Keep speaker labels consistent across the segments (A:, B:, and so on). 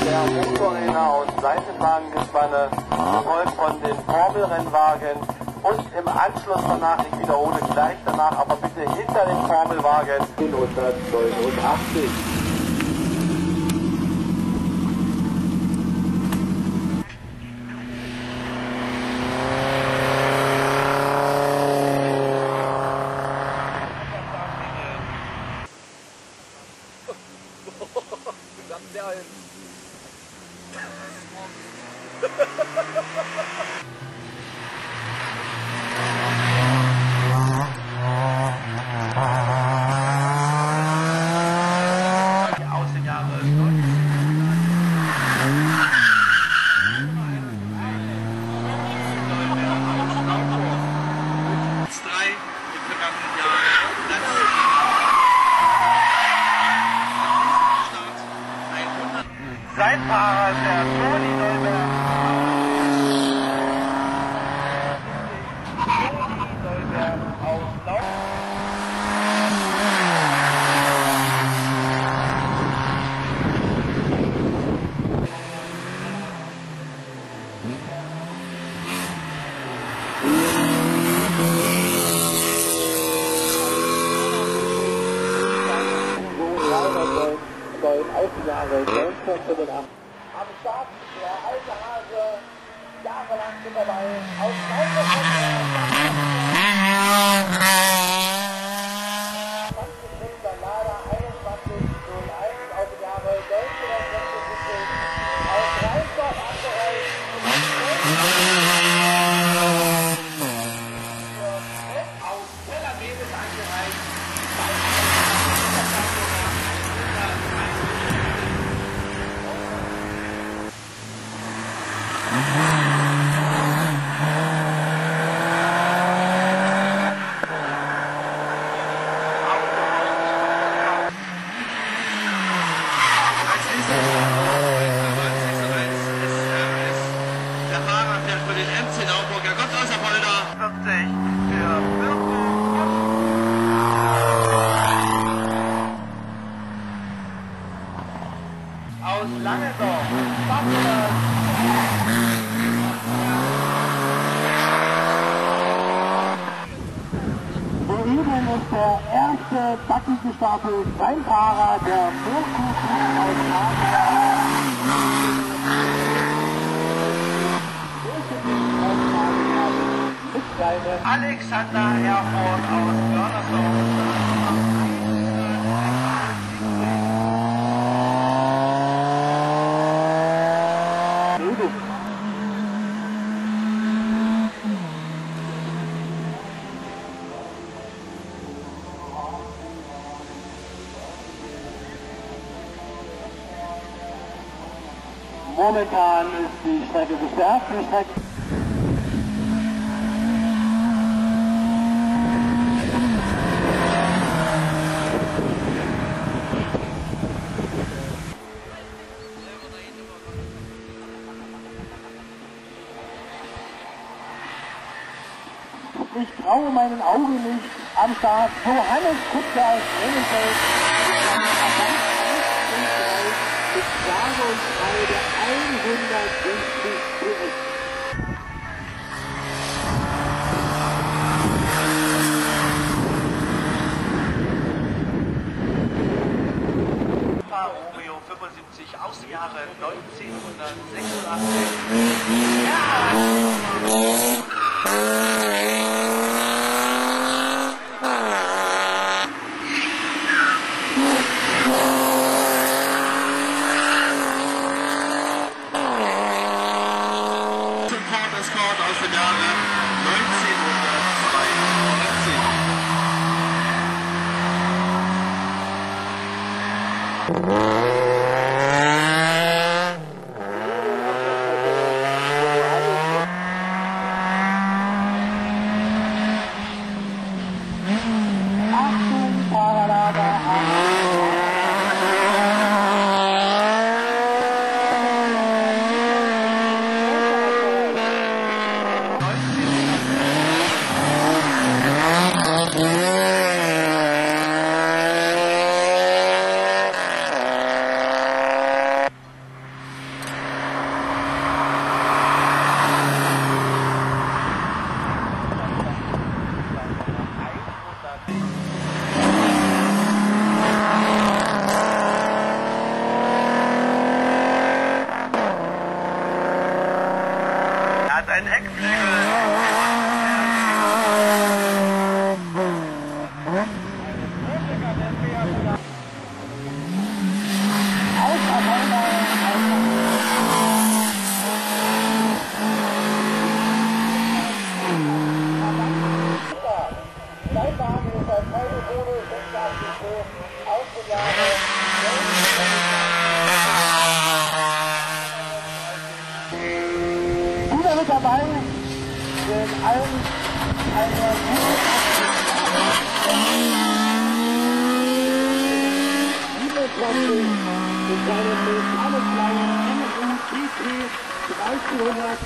A: der Motorräder und Seitenwagengespanne, gefolgt von den Formelrennwagen und im Anschluss danach, ich wiederhole gleich danach, aber bitte hinter den Formelwagen 189. Sein Fahrer, der Toni Neuberg. Toni Neuberg aus Lauf. Am Start der alte Hase, jahrelang mit dabei, aus
B: der
A: erste Backen gestartet. Sein Fahrer, der Mirko aus Hardware. Alexander Herford aus Börnersdorf. Momentan ist die Strecke gesperrt. Die Strecke Ich traue meinen Augen nicht am Start. Johannes Kutscher aus Engelfeld. Und schreibe 160 PS. Romeo 75 aus dem Jahre 1986.
C: Sedona. TT 1300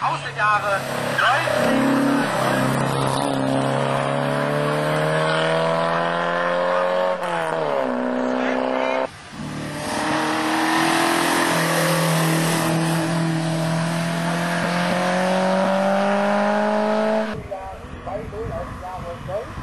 A: Außenjahre 19. Monday.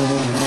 C: Mit seinen